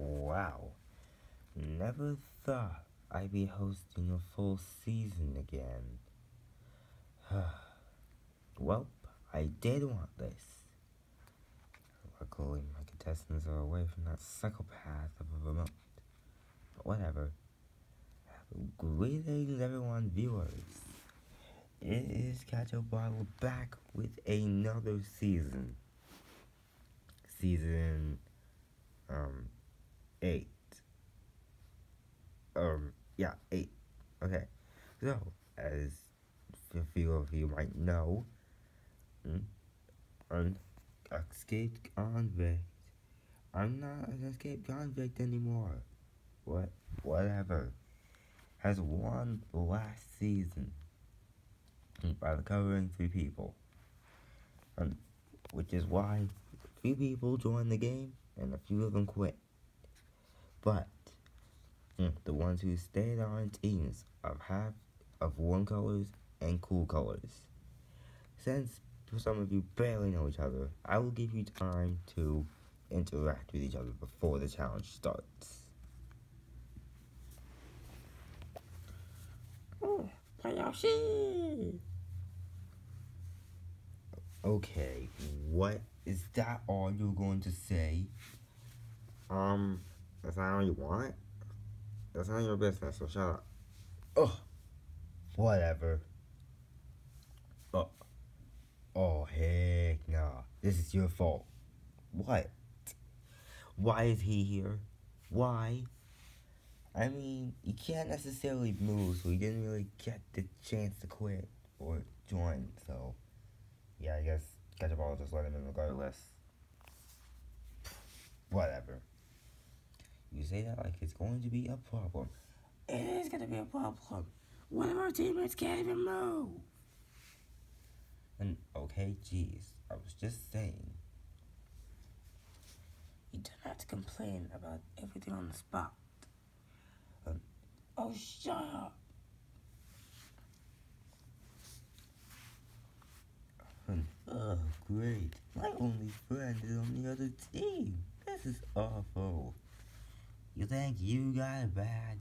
Wow. Never thought I'd be hosting a full season again. well, I did want this. Luckily, my contestants are away from that psychopath of a remote. But whatever. Greetings, everyone, viewers. It is Catch Bottle back with another season. Season, um, eight. Um, yeah, eight. Okay. So, as a few of you might know, mm, an escaped convict. I'm not an escaped convict anymore. What? Whatever. Has won last season by covering three people. And, which is why three people joined the game and a few of them quit. But mm, the ones who stayed on teams of half of warm colors and cool colors. Since some of you barely know each other, I will give you time to interact with each other before the challenge starts. Oh! Okay, what is that all you're going to say? Um, that's not all you want? That's not your business, so shut up. Oh, whatever. Oh, oh heck nah. This is your fault. What? Why is he here? Why? I mean, you can't necessarily move, so he didn't really get the chance to quit or join, so yeah, I guess Catchable will just let him in regardless. Whatever. You say that like it's going to be a problem. It is going to be a problem. One of our teammates can't even move. And okay, jeez, I was just saying. You don't have to complain about everything on the spot. Um, oh, shut up. Oh, great. My only friend is on the other team. This is awful. You think you got bad?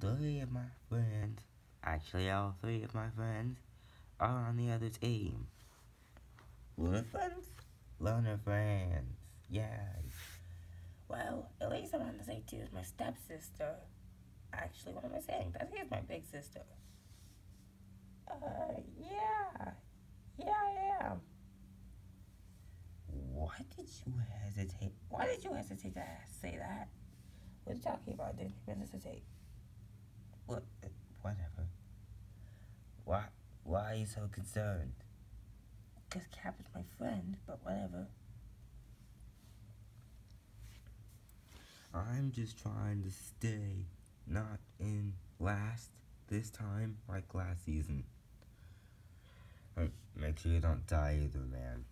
Three of my friends, actually all three of my friends, are on the other team. Loner friends? Loner friends, yes. Well, at least I'm on the same team as my stepsister. Actually, what am I saying? That is my big sister. Uh, yeah. Yeah, I am. Why did you hesitate? Why did you hesitate to say that? What are you talking about? You hesitate? What? Whatever. Why? Why are you so concerned? Because Cap is my friend, but whatever. I'm just trying to stay, not in last this time like last season. Um, make sure you don't die either, man.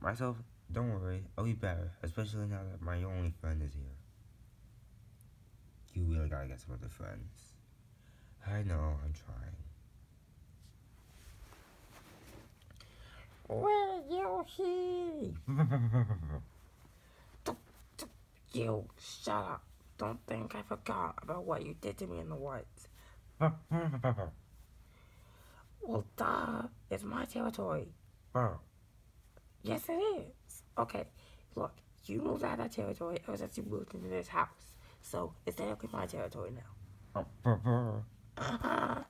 Myself, don't worry, I'll be better, especially now that my only friend is here. You really gotta get some other friends. I know, I'm trying. Where Yoshi? you, shut up. Don't think I forgot about what you did to me in the woods. Well, duh. It's my territory. Oh. Yes, it is. Okay, look. You moved out of that territory ever since you moved into this house. So, it's technically my territory now. Uh-huh. Uh.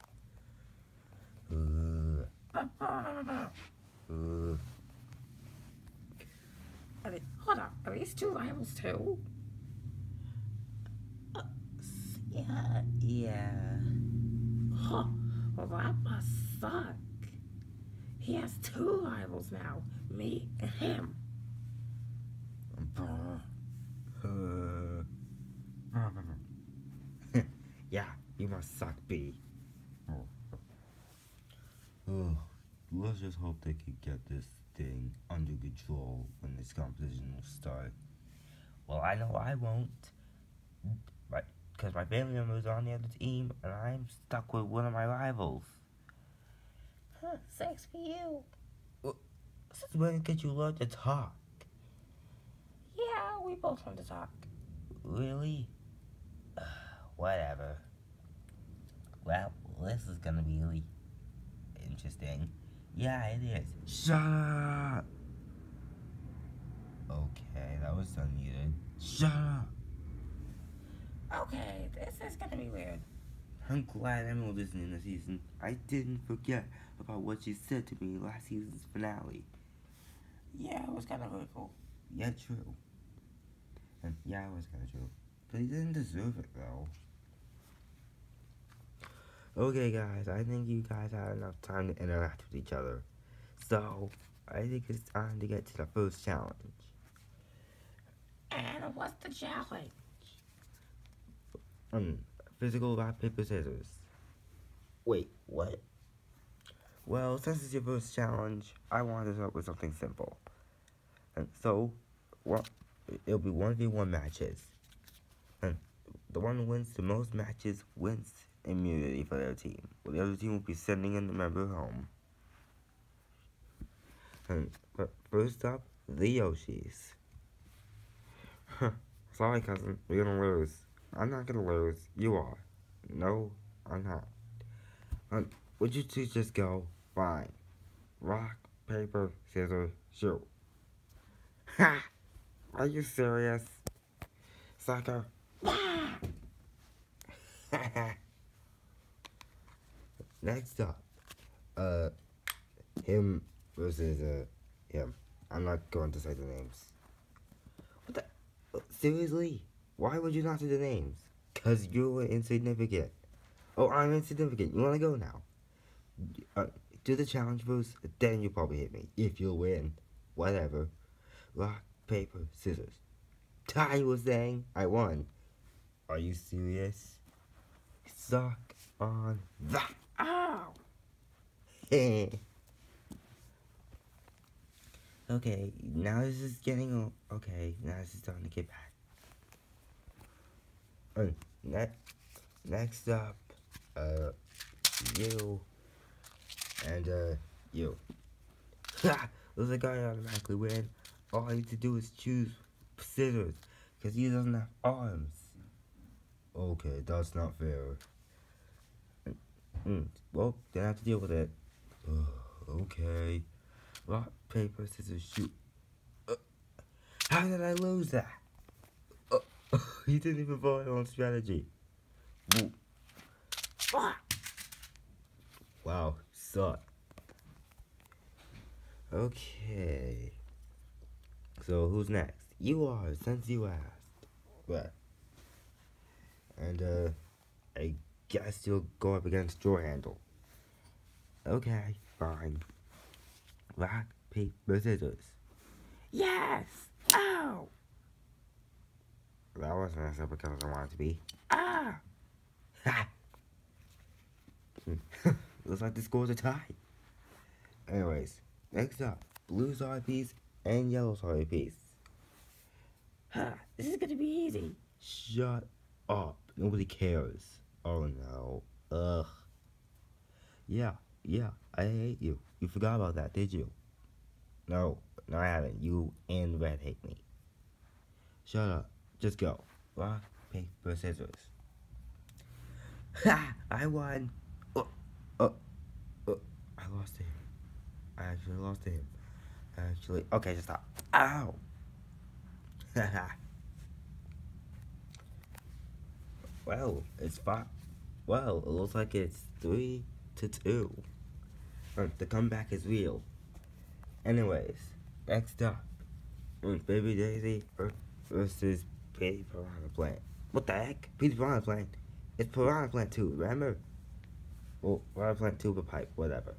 Are they, hold on. Are these two rivals too? Uh, yeah. Yeah. Huh. Well, that must suck. He has two rivals now, me and him. Yeah, you must suck, B. Oh. oh, let's just hope they can get this thing under control when this competition will start. Well, I know I won't. But because my family members are on the other team, and I'm stuck with one of my rivals. Huh, sex for you. Well, since when did you learn to talk? Yeah, we both want to talk. really? Whatever. Well, this is gonna be really interesting. Yeah, it is. Shut up! Okay, that was unmuted. Shut up! Okay, this is gonna be weird. I'm glad I'm listening this season. I didn't forget about what you said to me last season's finale. Yeah, it was kind of hurtful. Yeah, true. And yeah, it was kind of true. But he didn't deserve it, though. Okay, guys, I think you guys had enough time to interact with each other. So, I think it's time to get to the first challenge. And what's the challenge? Um, physical rock, paper, scissors. Wait, what? Well, since it's your first challenge, I wanted to start with something simple. And so, well, it'll be 1v1 matches. And the one who wins the most matches wins immunity for their team. Well, the other team will be sending in the member home. And first up, the Yoshis. Sorry, cousin, we're gonna lose. I'm not gonna lose. You are. No, I'm not. Um, would you two just go? Fine. Rock, paper, scissors, shoot. Ha! Are you serious? Sucker. Next up, uh, him versus, uh, him. I'm not going to say the names. What the? Seriously? Why would you not say the names? Cause you're insignificant. Oh, I'm insignificant. You wanna go now? Uh, do the challenge first, then you'll probably hit me. If you win. Whatever. Rock, paper, scissors. Ty was saying I won. Are you serious? Suck on that. Ow! okay, now this is getting okay. Now this is starting to get back. Uh, ne- next up, uh, you and uh, you. Ha! Looks like I automatically win. All I need to do is choose scissors, cause he doesn't have arms. Okay, that's not fair. Mm, well, then I have to deal with it. okay. Rock, paper, scissors, shoot. Uh, how did I lose that? Uh, he didn't even follow on strategy. Wow, suck. Okay. So who's next? You are, since you asked. What? And uh, I guess you'll go up against your handle. Okay, fine. Rock, paper, scissors. Yes! Ow! That wasn't as simple because I wanted to be. Ah! Ha! Looks like the score's a tie. Anyways, next up, blue side piece and yellow side piece. Huh, this is gonna be easy. Shut up. Nobody cares. Oh no. Ugh. Yeah, yeah, I hate you. You forgot about that, did you? No, no, I haven't. You and Red hate me. Shut up. Just go. Rock, paper, scissors. Ha! I won. Oh, oh, oh. I lost to him. I actually lost to him. Actually, okay, just stop. Ow. Well, it's five. Well, it looks like it's three to two. Uh, the comeback is real. Anyways, next up, mm, Baby Daisy ver- versus Pretty Piranha Plant. What the heck? Pretty Piranha Plant. It's Piranha Plant 2, remember? Well, Piranha Plant 2 but pipe, whatever.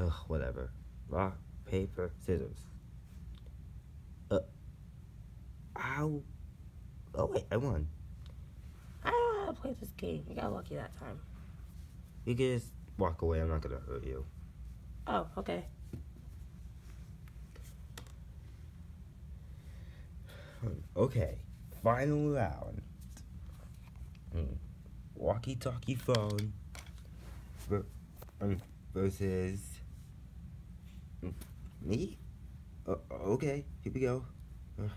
Ugh, whatever. Rock, paper, scissors. Uh, ow. Oh wait, I won. I don't know how to play this game. You got lucky that time. You can just walk away, I'm not gonna hurt you. Oh, okay. Okay, final round. Hmm. Walkie-talkie phone ver- um, versus me. Uh, okay, here we go. Uh,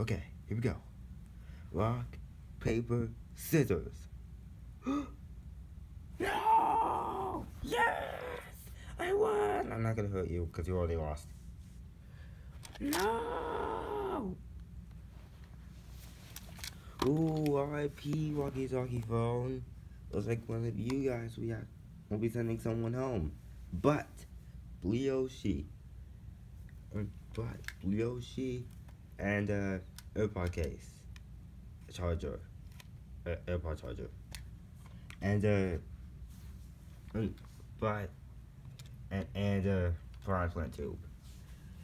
okay, here we go. rock, paper, scissors. no! Yes! I won! I'm not gonna hurt you because you already lost. No! Ooh, R.I.P. Walkie Talkie phone. Looks like one of you guys we have will be sending someone home. But Blioshi. But Blioshi and uh AirPod case. Charger. Uh, AirPod charger. And uh mm, but and and uh Piranha Plant 2.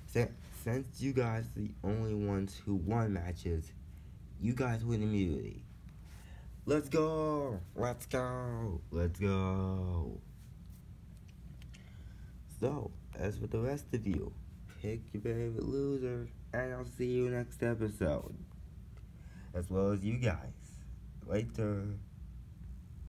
Since, since you guys the only ones who won matches, you guys win immunity. Let's go! Let's go! Let's go! So, as for the rest of you, pick your favorite loser, and I'll see you next episode. As well as you guys. Later.